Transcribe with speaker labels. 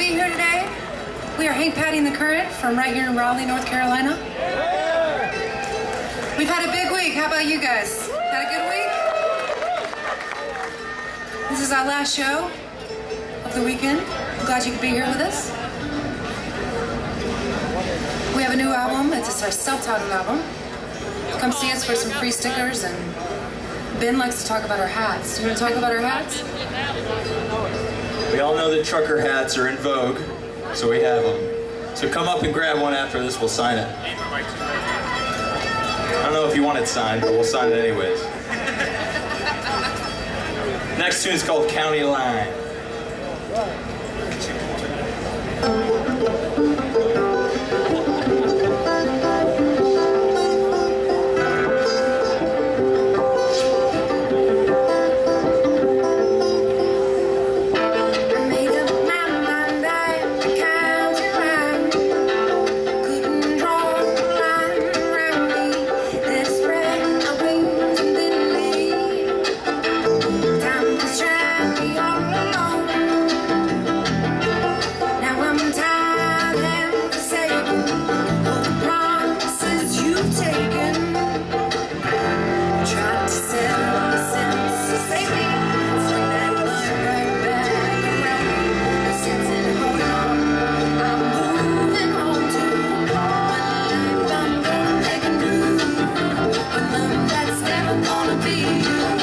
Speaker 1: be here today. We are Hank Pattie and the Current from right here in Raleigh, North Carolina. We've had a big week. How about you guys? Had a good week? This is our last show of the weekend. I'm glad you could be here with us. We have a new album. It's our self-titled album. Come see us for some free stickers and Ben likes to talk about our hats. You want to talk about our hats?
Speaker 2: We all know that trucker hats are in vogue, so we have them. So come up and grab one after this, we'll sign it. I don't know if you want it signed, but we'll sign it anyways. Next tune is called County Line. Brasil.